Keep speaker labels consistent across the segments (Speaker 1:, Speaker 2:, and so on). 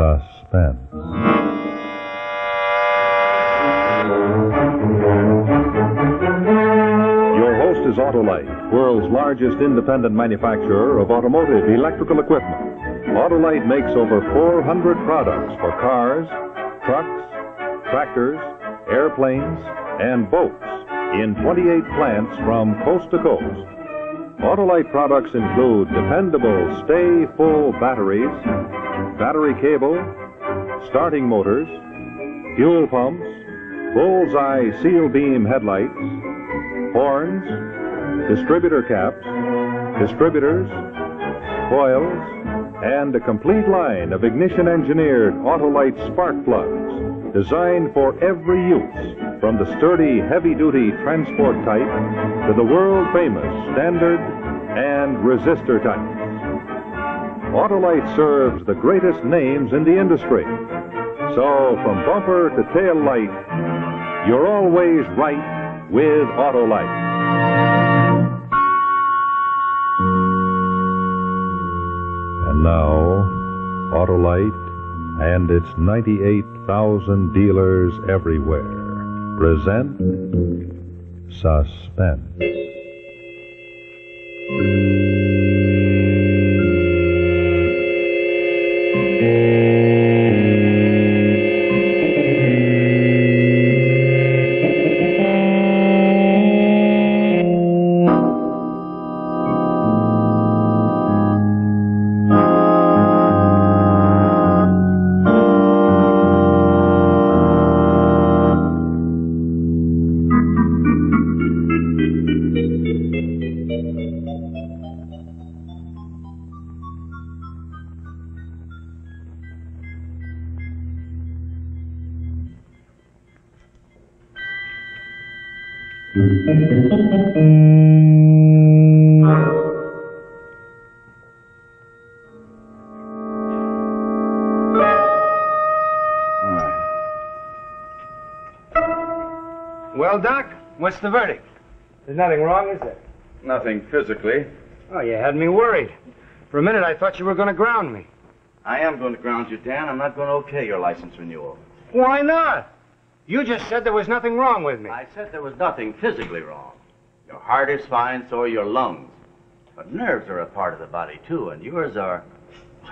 Speaker 1: Suspense.
Speaker 2: Your host is Autolite, world's largest independent manufacturer of automotive electrical equipment. Autolite makes over 400 products for cars, trucks, tractors, airplanes, and boats in 28 plants from coast to coast. Autolite products include dependable stay full batteries, battery cable, starting motors, fuel pumps, bullseye seal beam headlights, horns, distributor caps, distributors, coils, and a complete line of ignition engineered Autolite spark plugs designed for every use, from the sturdy heavy duty transport type to the world famous standard and resistor types. Autolite serves the greatest names in the industry. So from bumper to tail light, you're always right with Autolite.
Speaker 1: And now, Autolite and its 98,000 dealers everywhere present Suspense.
Speaker 3: What's the verdict? There's nothing wrong, is there?
Speaker 4: Nothing physically.
Speaker 3: Oh, you had me worried. For a minute, I thought you were going to ground me.
Speaker 4: I am going to ground you, Dan. I'm not going to okay your license renewal.
Speaker 3: Why not? You just said there was nothing wrong with me.
Speaker 4: I said there was nothing physically wrong. Your heart is fine, so are your lungs. But nerves are a part of the body, too, and yours are,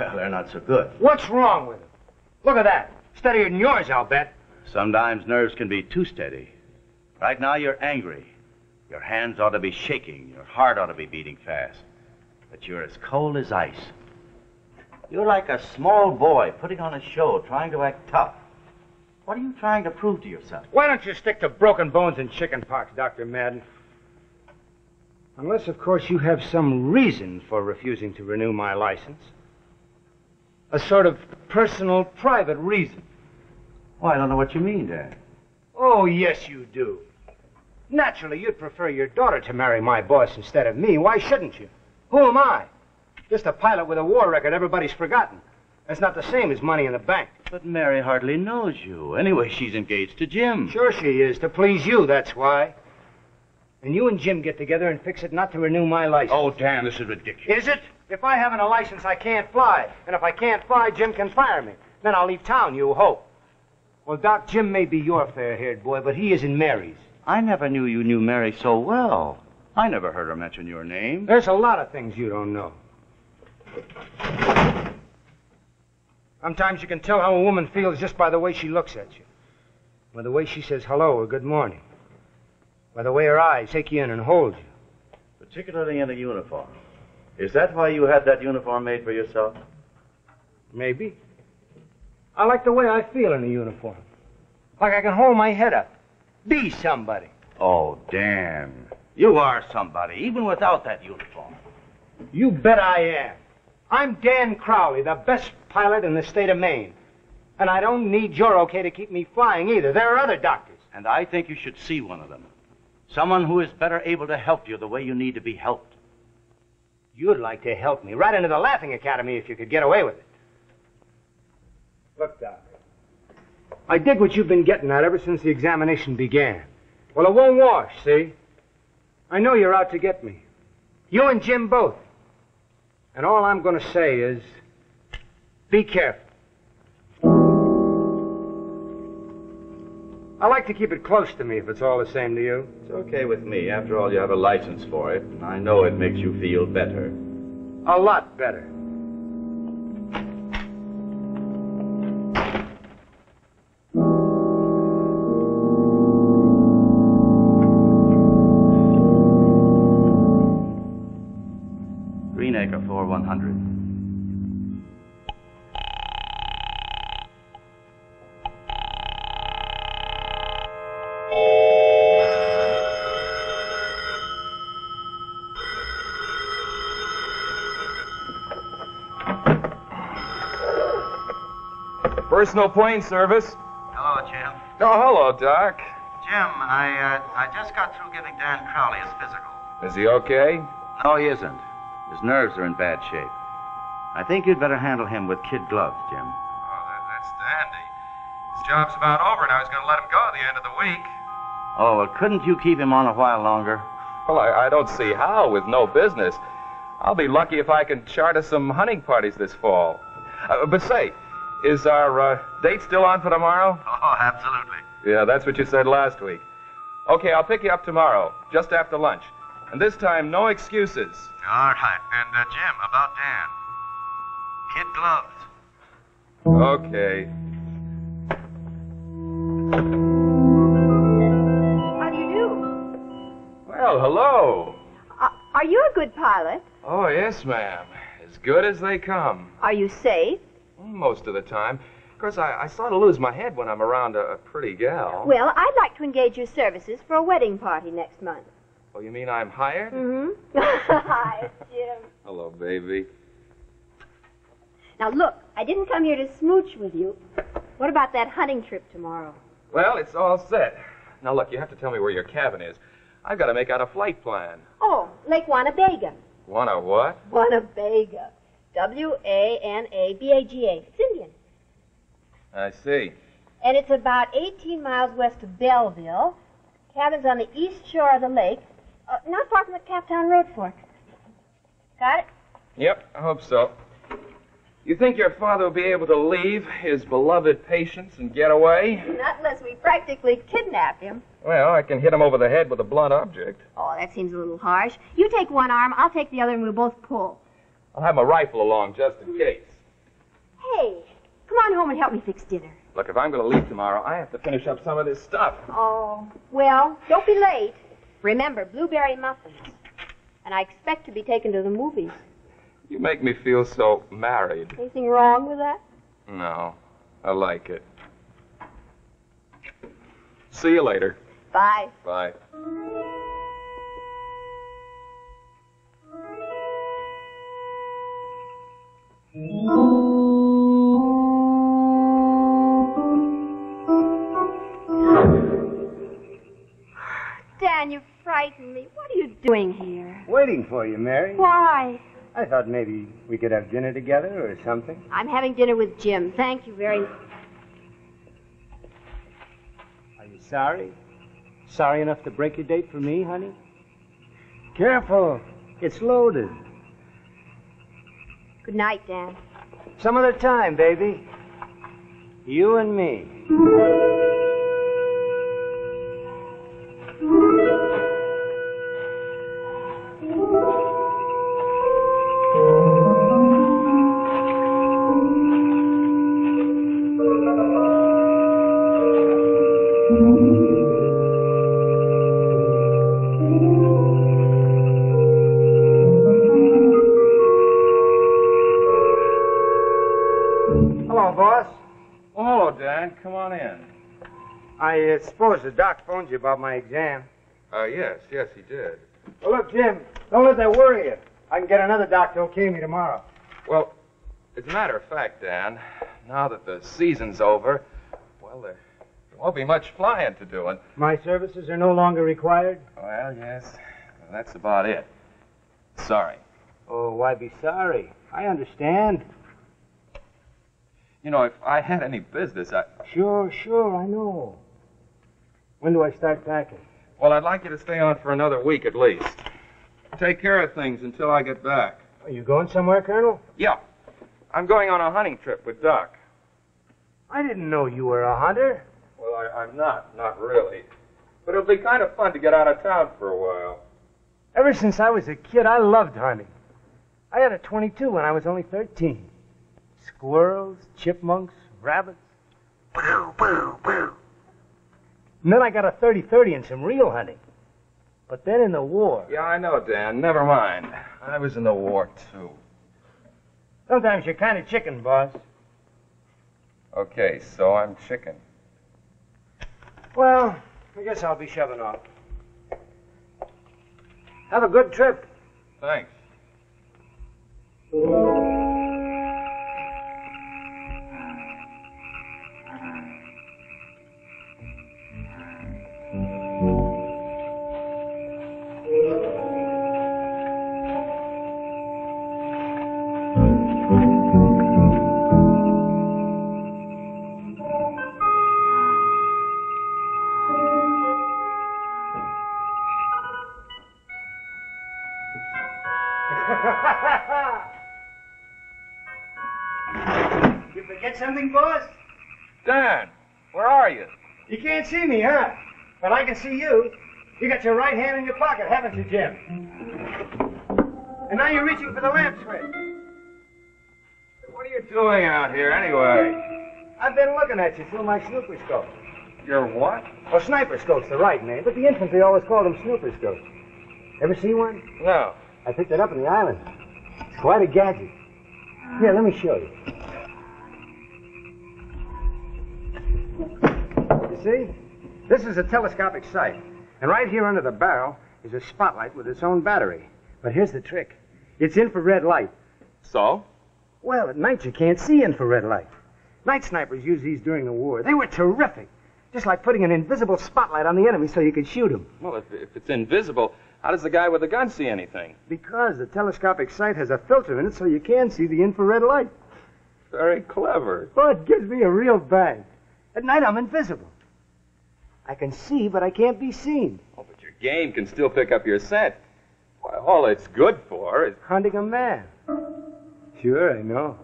Speaker 4: well, they're not so good.
Speaker 3: What's wrong with them? Look at that. Steadier than yours, I'll bet.
Speaker 4: Sometimes nerves can be too steady. Right now, you're angry. Your hands ought to be shaking. Your heart ought to be beating fast. But you're as cold as ice. You're like a small boy putting on a show, trying to act tough. What are you trying to prove to yourself?
Speaker 3: Why don't you stick to broken bones and chicken pox, Dr. Madden? Unless, of course, you have some reason for refusing to renew my license. A sort of personal, private reason.
Speaker 4: Well, I don't know what you mean, Dan.
Speaker 3: Oh, yes, you do. Naturally, you'd prefer your daughter to marry my boss instead of me. Why shouldn't you? Who am I? Just a pilot with a war record everybody's forgotten. That's not the same as money in the bank.
Speaker 4: But Mary hardly knows you. Anyway, she's engaged to Jim.
Speaker 3: Sure she is, to please you, that's why. And you and Jim get together and fix it not to renew my license.
Speaker 4: Oh, Dan, this is ridiculous.
Speaker 3: Is it? If I haven't a license, I can't fly. And if I can't fly, Jim can fire me. Then I'll leave town, you hope. Well, Doc, Jim may be your fair-haired boy, but he isn't Mary's.
Speaker 4: I never knew you knew Mary so well. I never heard her mention your name.
Speaker 3: There's a lot of things you don't know. Sometimes you can tell how a woman feels just by the way she looks at you. By the way she says hello or good morning. By the way her eyes take you in and hold you.
Speaker 4: Particularly in a uniform. Is that why you had that uniform made for yourself?
Speaker 3: Maybe. I like the way I feel in a uniform. Like I can hold my head up. Be somebody.
Speaker 4: Oh, Dan. You are somebody, even without that uniform.
Speaker 3: You bet I am. I'm Dan Crowley, the best pilot in the state of Maine. And I don't need your okay to keep me flying either. There are other doctors.
Speaker 4: And I think you should see one of them. Someone who is better able to help you the way you need to be helped.
Speaker 3: You'd like to help me right into the Laughing Academy if you could get away with it. Look, Doc. I dig what you've been getting at ever since the examination began. Well, it won't wash, see? I know you're out to get me. You and Jim both. And all I'm going to say is be careful. I like to keep it close to me if it's all the same to you.
Speaker 4: It's okay with me. After all, you have a license for it, and I know it makes you feel better.
Speaker 3: A lot better.
Speaker 5: Personal plane service.
Speaker 4: Hello, Jim.
Speaker 5: Oh, hello, Doc.
Speaker 4: Jim, I uh, I just got through giving Dan Crowley his physical.
Speaker 5: Is he okay?
Speaker 4: No, he isn't. His nerves are in bad shape. I think you'd better handle him with kid gloves, Jim.
Speaker 5: Oh, that, that's dandy. His job's about over and I was going to let him go at the end of the week.
Speaker 4: Oh, well, couldn't you keep him on a while longer?
Speaker 5: Well, I, I don't see how with no business. I'll be lucky if I can charter some hunting parties this fall. Uh, but say, is our uh, date still on for tomorrow?
Speaker 4: Oh, absolutely.
Speaker 5: Yeah, that's what you said last week. Okay, I'll pick you up tomorrow, just after lunch. And this time, no excuses.
Speaker 4: All right. And, uh, Jim, about Dan. Kid gloves.
Speaker 5: Okay.
Speaker 6: How do you do?
Speaker 5: Well, hello.
Speaker 6: Uh, are you a good pilot?
Speaker 5: Oh, yes, ma'am. As good as they come.
Speaker 6: Are you safe?
Speaker 5: Most of the time. Of course, I, I sort of lose my head when I'm around a, a pretty gal.
Speaker 6: Well, I'd like to engage your services for a wedding party next month.
Speaker 5: Oh, you mean I'm hired?
Speaker 6: Mm-hmm. Hi, Jim.
Speaker 5: Hello, baby.
Speaker 6: Now look, I didn't come here to smooch with you. What about that hunting trip tomorrow?
Speaker 5: Well, it's all set. Now, look, you have to tell me where your cabin is. I've got to make out a flight plan.
Speaker 6: Oh, Lake Wanabega.
Speaker 5: Wanna what?
Speaker 6: Wanabega. W A N A B A G A. It's Indian.
Speaker 5: I see.
Speaker 6: And it's about 18 miles west of Belleville. Cabin's on the east shore of the lake, uh, not far from the Captown Road Fork. Got it?
Speaker 5: Yep, I hope so. You think your father will be able to leave his beloved patients and get away?
Speaker 6: Not unless we practically kidnap him.
Speaker 5: Well, I can hit him over the head with a blunt object.
Speaker 6: Oh, that seems a little harsh. You take one arm, I'll take the other, and we'll both pull.
Speaker 5: I'll have my rifle along just in case.
Speaker 6: Hey, come on home and help me fix dinner.
Speaker 5: Look, if I'm going to leave tomorrow, I have to finish up some of this stuff.
Speaker 6: Oh, well, don't be late. Remember, blueberry muffins. And I expect to be taken to the movies.
Speaker 5: You make me feel so married.
Speaker 6: Anything wrong with that?
Speaker 5: No, I like it. See you later.
Speaker 6: Bye.
Speaker 5: Bye.
Speaker 6: Dan, you frightened me. What are you doing here?
Speaker 3: Waiting for you, Mary.
Speaker 6: Why?
Speaker 3: I thought maybe we could have dinner together or something.
Speaker 6: I'm having dinner with Jim. Thank you very much.
Speaker 3: Are you sorry? Sorry enough to break your date for me, honey? Careful. It's loaded.
Speaker 6: Good night, Dan.
Speaker 3: Some other time, baby. You and me. Suppose the doc phoned you about my exam.
Speaker 5: Uh, yes, yes, he did.
Speaker 3: Well, look, Jim, don't let that worry you. I can get another doc to okay me tomorrow.
Speaker 5: Well, as a matter of fact, Dan, now that the season's over, well, there won't be much flying to do. And,
Speaker 3: My services are no longer required?
Speaker 5: well, yes, well, that's about it. Sorry.
Speaker 3: Oh, why be sorry? I understand.
Speaker 5: You know, if I had any business, I.
Speaker 3: Sure, sure, I know. When do I start packing?
Speaker 5: Well, I'd like you to stay on for another week at least. Take care of things until I get back.
Speaker 3: Are you going somewhere, Colonel?
Speaker 5: Yeah. I'm going on a hunting trip with Doc.
Speaker 3: I didn't know you were a hunter.
Speaker 5: Well, I, I'm not, not really. But it'll be kind of fun to get out of town for a while.
Speaker 3: Ever since I was a kid, I loved hunting. I had a 22 when I was only 13. Squirrels, chipmunks, rabbits. Pow, pow, pow. And then I got a 30-30 and some real hunting. But then in the war,
Speaker 5: Yeah, I know, Dan. Never mind. I was in the war, too.
Speaker 3: sometimes you're kind of chicken, boss.
Speaker 5: Okay, so I'm chicken.
Speaker 3: Well, I guess I'll be shoving off. Have a good trip.
Speaker 5: Thanks.
Speaker 3: You forget something, boss?
Speaker 5: Dan, where are you?
Speaker 3: You can't see me, huh? But I can see you. You got your right hand in your pocket, haven't you, Jim? And now you're reaching for the lamp switch.
Speaker 5: What are you doing out here, anyway?
Speaker 3: I've been looking at you through my snooper scope.
Speaker 5: You're what?
Speaker 3: Well, sniper scope's the right name, but the infantry always called them snooper scopes. Ever see one?
Speaker 5: No.
Speaker 3: I picked it up in the islands. It's quite a gadget. Here, let me show you. You see? This is a telescopic sight. And right here under the barrel is a spotlight with its own battery. But here's the trick it's infrared light.
Speaker 5: So?
Speaker 3: Well, at night you can't see infrared light. Night snipers used these during the war. They were terrific. Just like putting an invisible spotlight on the enemy so you could shoot him.
Speaker 5: Well, if, if it's invisible, how does the guy with the gun see anything?
Speaker 3: Because the telescopic sight has a filter in it so you can see the infrared light.
Speaker 5: Very clever.
Speaker 3: Oh, it gives me a real bang. At night I'm invisible. I can see, but I can't be seen.
Speaker 5: Oh, but your game can still pick up your scent. Why, all it's good for is.
Speaker 3: Hunting a man. Sure, I know.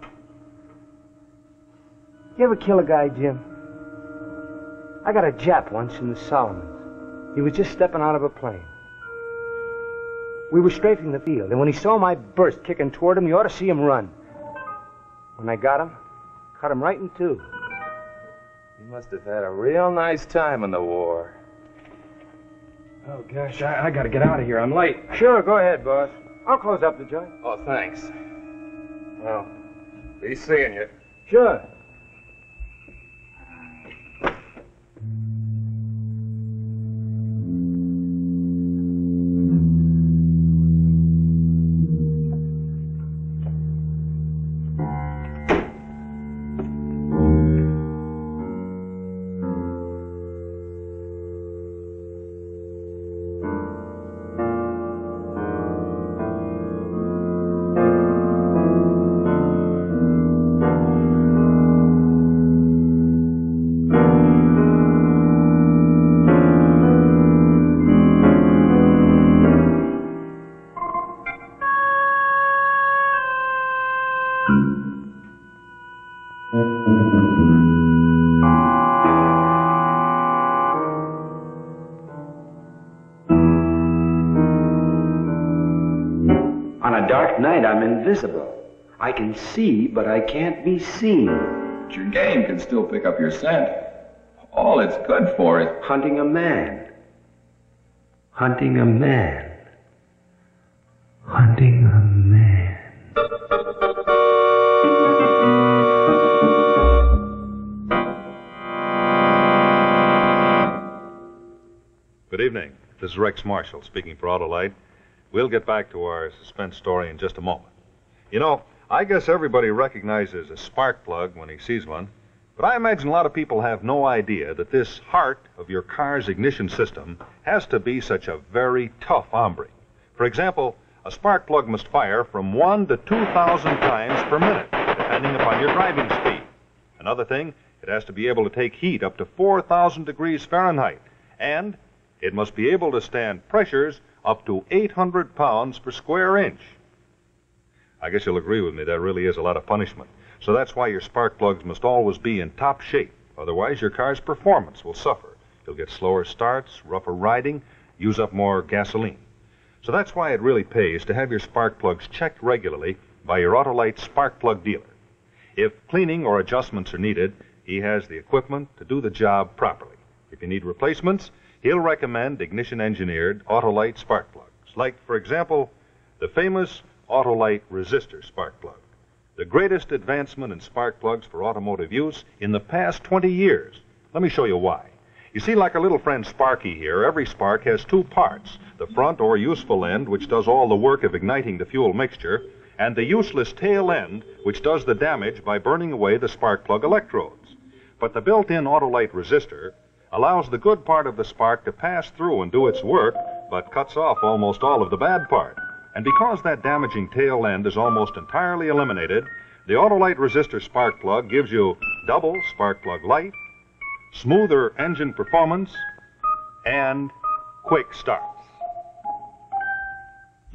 Speaker 3: You ever kill a guy, Jim? I got a Jap once in the Solomons. He was just stepping out of a plane. We were strafing the field, and when he saw my burst kicking toward him, you ought to see him run. When I got him, cut him right in two.
Speaker 5: You must have had a real nice time in the war. Oh, gosh, I, I gotta get out of here. I'm late.
Speaker 3: Sure, go ahead, boss. I'll close up the joint.
Speaker 5: Oh, thanks. Well, be seeing you.
Speaker 3: Sure.
Speaker 7: On a dark night, I'm invisible. I can see, but I can't be seen.
Speaker 5: But your game can still pick up your scent. All it's good for is.
Speaker 7: Hunting a man. Hunting a man. Hunting a man.
Speaker 2: This is Rex Marshall speaking for Autolite. We'll get back to our suspense story in just a moment. You know, I guess everybody recognizes a spark plug when he sees one, but I imagine a lot of people have no idea that this heart of your car's ignition system has to be such a very tough hombre. For example, a spark plug must fire from 1 to 2,000 times per minute, depending upon your driving speed. Another thing, it has to be able to take heat up to 4,000 degrees Fahrenheit, and it must be able to stand pressures up to 800 pounds per square inch. I guess you'll agree with me, that really is a lot of punishment. So that's why your spark plugs must always be in top shape. Otherwise, your car's performance will suffer. You'll get slower starts, rougher riding, use up more gasoline. So that's why it really pays to have your spark plugs checked regularly by your Autolite spark plug dealer. If cleaning or adjustments are needed, he has the equipment to do the job properly. If you need replacements, he'll recommend ignition engineered Autolite spark plugs. Like, for example, the famous Autolite resistor spark plug. The greatest advancement in spark plugs for automotive use in the past 20 years. Let me show you why. You see, like our little friend Sparky here, every spark has two parts the front or useful end, which does all the work of igniting the fuel mixture, and the useless tail end, which does the damage by burning away the spark plug electrodes. But the built in Autolite resistor allows the good part of the spark to pass through and do its work, but cuts off almost all of the bad part. And because that damaging tail end is almost entirely eliminated, the Autolite resistor spark plug gives you double spark plug life, smoother engine performance, and quick starts.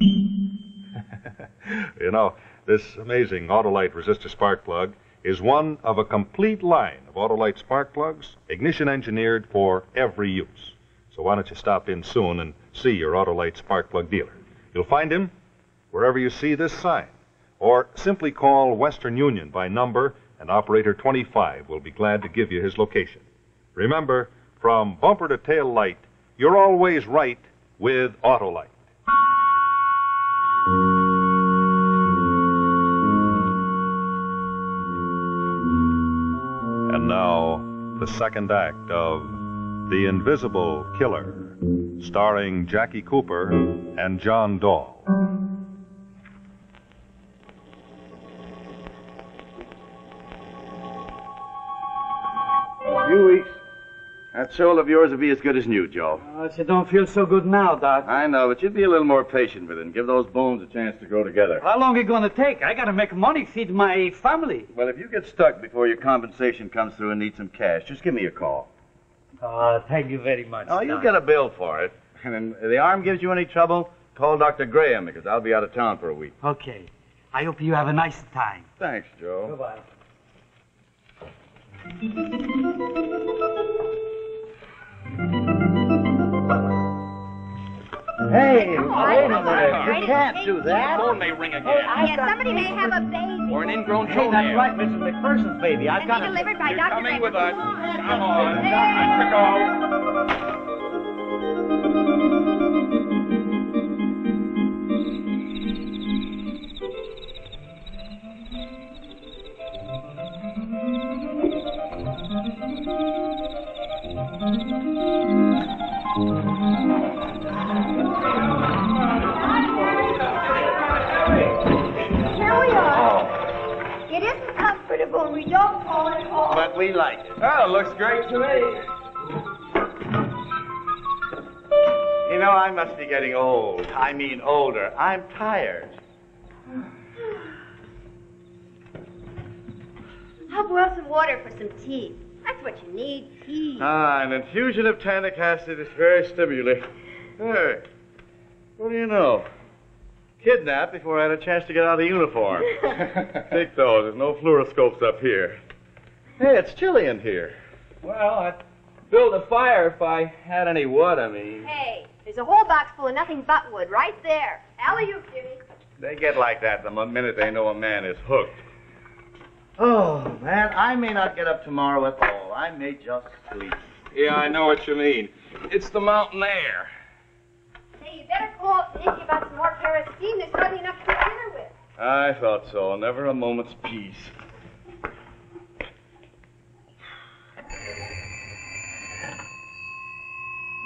Speaker 2: you know, this amazing Autolite resistor spark plug is one of a complete line of Autolite spark plugs, ignition engineered for every use. So why don't you stop in soon and see your Autolite spark plug dealer? You'll find him wherever you see this sign, or simply call Western Union by number, and operator 25 will be glad to give you his location. Remember, from bumper to tail light, you're always right with Autolite. The second act of The Invisible Killer, starring Jackie Cooper and John
Speaker 4: Dall. That shoulder of yours will be as good as new, Joe.
Speaker 8: Oh, it don't feel so good now, Doc.
Speaker 4: I know, but you'd be a little more patient with it and give those bones a chance to grow together.
Speaker 8: How long it gonna take? I gotta make money, feed my family.
Speaker 4: Well, if you get stuck before your compensation comes through and need some cash, just give me a call.
Speaker 8: Uh, thank you very much.
Speaker 4: Oh, you'll get a bill for it. And if the arm gives you any trouble, call Dr. Graham because I'll be out of town for a week.
Speaker 8: Okay. I hope you have a nice time.
Speaker 4: Thanks, Joe.
Speaker 8: Goodbye.
Speaker 9: Hey,
Speaker 6: Come
Speaker 9: wait a
Speaker 6: on,
Speaker 9: minute.
Speaker 6: right
Speaker 9: You
Speaker 6: at
Speaker 9: can't do
Speaker 6: that.
Speaker 9: that.
Speaker 5: Phone may ring oh, again.
Speaker 6: Yeah, somebody may have a baby.
Speaker 5: Or an ingrown
Speaker 9: Hey,
Speaker 5: toenail.
Speaker 9: that's right, Mrs. McPherson's baby. I've
Speaker 6: And
Speaker 9: got
Speaker 6: be
Speaker 9: to.
Speaker 6: delivered by
Speaker 5: You're
Speaker 6: Dr.
Speaker 5: coming
Speaker 6: Graham.
Speaker 5: with us.
Speaker 6: Come on.
Speaker 5: Come on.
Speaker 6: Hey.
Speaker 5: Got to go.
Speaker 4: But we like it.
Speaker 5: Oh, looks great to me.
Speaker 4: You know, I must be getting old. I mean, older. I'm tired.
Speaker 6: I'll boil some water for some tea. That's what you need, tea.
Speaker 4: Ah, an infusion of tannic acid is very stimulating. Hey, what do you know? Kidnapped before I had a chance to get out of the uniform. Take those. There's no fluoroscopes up here. Hey, it's chilly in here.
Speaker 5: Well, I'd build a fire if I had any wood, I mean.
Speaker 6: Hey, there's a whole box full of nothing but wood right there. Alley you, Jimmy.
Speaker 4: They get like that the minute they know a man is hooked. Oh, man, I may not get up tomorrow at all. I may just sleep.
Speaker 5: Yeah, I know what you mean. It's the mountain air.
Speaker 6: Hey, you better call Nicky about some more kerosene. There's hardly enough to cook dinner with.
Speaker 4: I thought so. Never a moment's peace.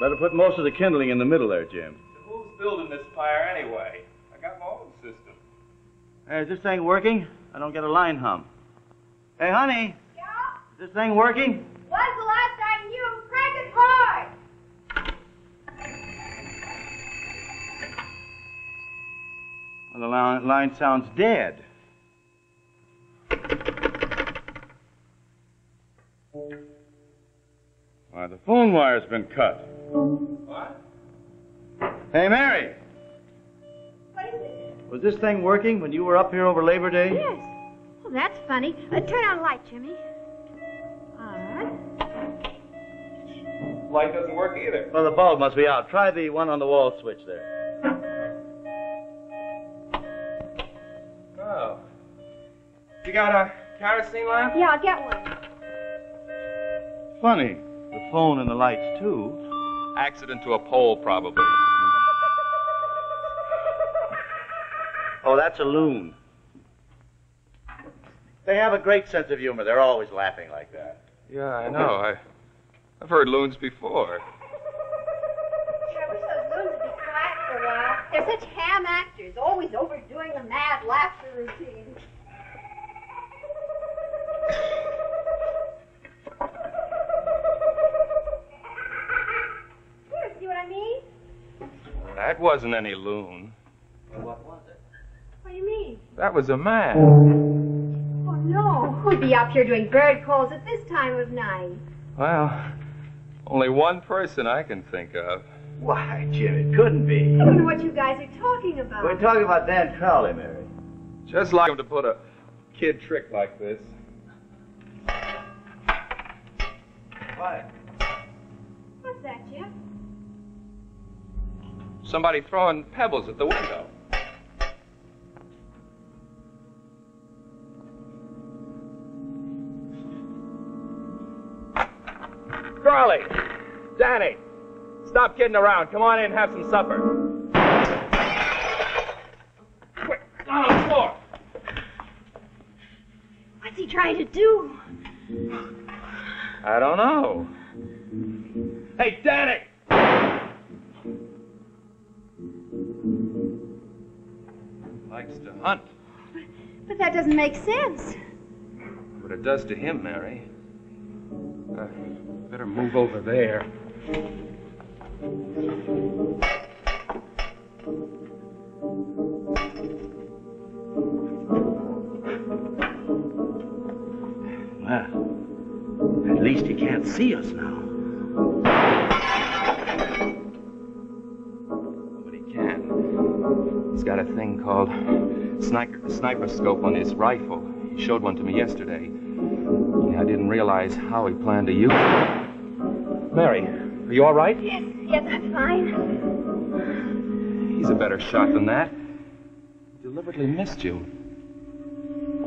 Speaker 4: Better put most of the kindling in the middle there, Jim.
Speaker 5: Who's building this fire anyway? I got my own system.
Speaker 4: Hey, is this thing working? I don't get a line hum. Hey, honey,
Speaker 6: Yeah?
Speaker 4: is this thing working?
Speaker 6: When's the last time you crank it hard?
Speaker 4: Well, the line, line sounds dead. Why, the phone wire's been cut.
Speaker 5: What?
Speaker 4: Hey, Mary,
Speaker 6: What is it?
Speaker 4: was this thing working when you were up here over Labor Day?
Speaker 6: Yes. Well, that's funny. Uh, turn on the light, Jimmy. All right.
Speaker 5: light doesn't work either.
Speaker 4: Well, the bulb must be out. Try the one on the wall switch there.
Speaker 5: Oh. You got a kerosene lamp?
Speaker 6: Yeah, I'll get one.
Speaker 4: Funny. The phone and the lights, too.
Speaker 5: Accident to a pole, probably.
Speaker 4: Oh, that's a loon. They have a great sense of humor. They're always laughing like that.
Speaker 5: Yeah, I know. I, I've heard loons before.
Speaker 6: I wish those loons would be quiet for a while. They're such ham actors, always overdoing the mad laughter routine. Here, see what I mean?
Speaker 5: That wasn't any loon.
Speaker 4: What was it?
Speaker 6: What do you mean?
Speaker 5: That was a man.
Speaker 6: Oh, no. Who'd be up here doing bird calls at this time of night?
Speaker 5: Well, only one person I can think of.
Speaker 4: Why, Jim, it couldn't be.
Speaker 6: I don't know what you guys are talking about.
Speaker 4: We're talking about Dan Crowley, Mary.
Speaker 5: Just like him to put a kid trick like this.
Speaker 4: Why?
Speaker 6: What's that, Jim?
Speaker 5: Somebody throwing pebbles at the window. Crowley! Danny! Stop kidding around. Come on in and have some supper. Quick, down on the floor.
Speaker 6: What's he trying to do?
Speaker 5: I don't know. Hey, Danny! Hunt.
Speaker 6: But that doesn't make sense.
Speaker 5: What it does to him, Mary. Uh, better move over there.
Speaker 4: Well, at least he can't see us now.
Speaker 5: He's got a thing called sniper, sniper scope on his rifle. He showed one to me yesterday. I didn't realize how he planned to use it. Mary, are you all right?
Speaker 6: Yes, yes, I'm fine.
Speaker 5: He's a better shot than that. He deliberately missed you.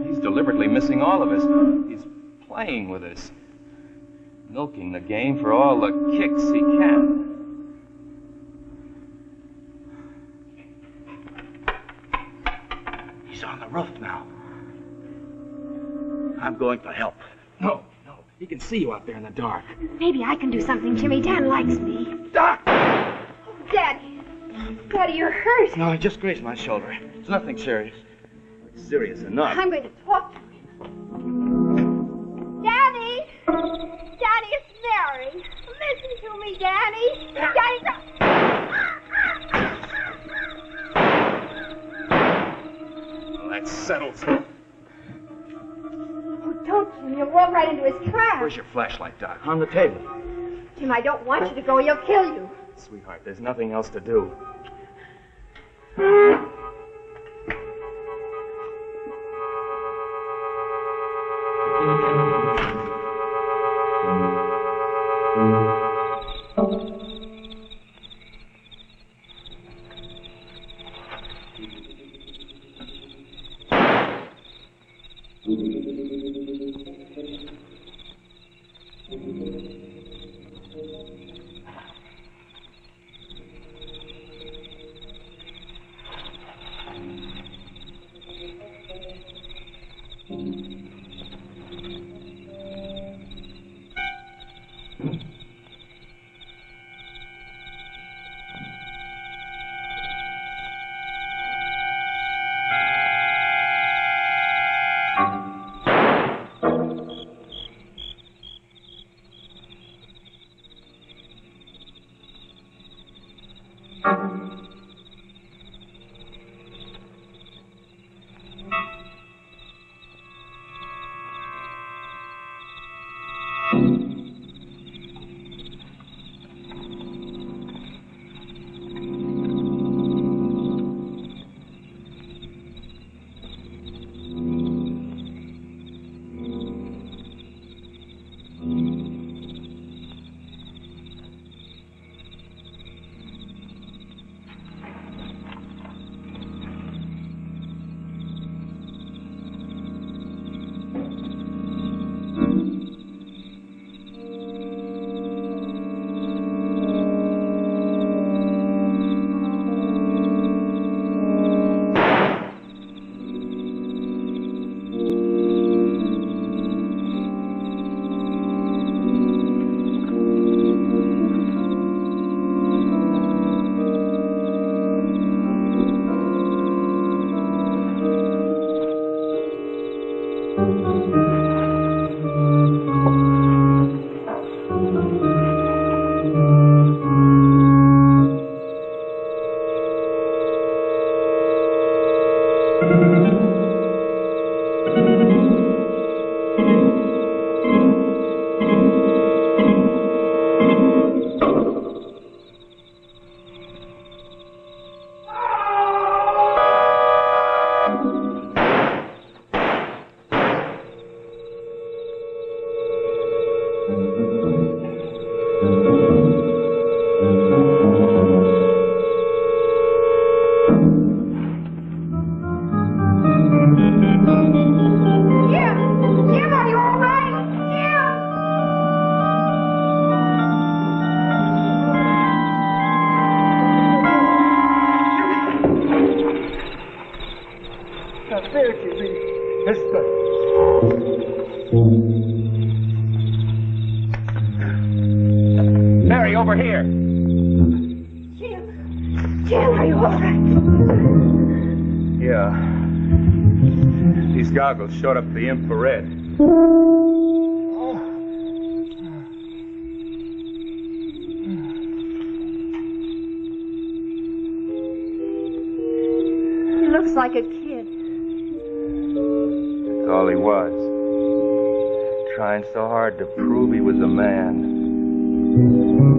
Speaker 5: He's deliberately missing all of us. He's playing with us. Milking the game for all the kicks he can.
Speaker 4: I'm going to help.
Speaker 5: No, no. He can see you out there in the dark.
Speaker 6: Maybe I can do something, Jimmy. Dan likes me.
Speaker 5: Doc!
Speaker 6: Daddy. Daddy, you're hurt.
Speaker 4: No, I just grazed my shoulder. It's nothing serious. It's serious enough.
Speaker 6: I'm going to talk to him. Daddy! Daddy, it's Mary. Listen to me, Daddy. Daddy,
Speaker 5: Well, that settles it.
Speaker 6: You'll run right into his trap.
Speaker 5: Where's your flashlight, Doc?
Speaker 4: On the table.
Speaker 6: Jim, I don't want you to go. He'll kill you.
Speaker 5: Sweetheart, there's nothing else to do.
Speaker 3: Jimmy.
Speaker 5: Mary, over here.
Speaker 6: Jim! Jim, are you all right?
Speaker 5: Yeah. These goggles showed up the infrared. So hard to prove he was a man.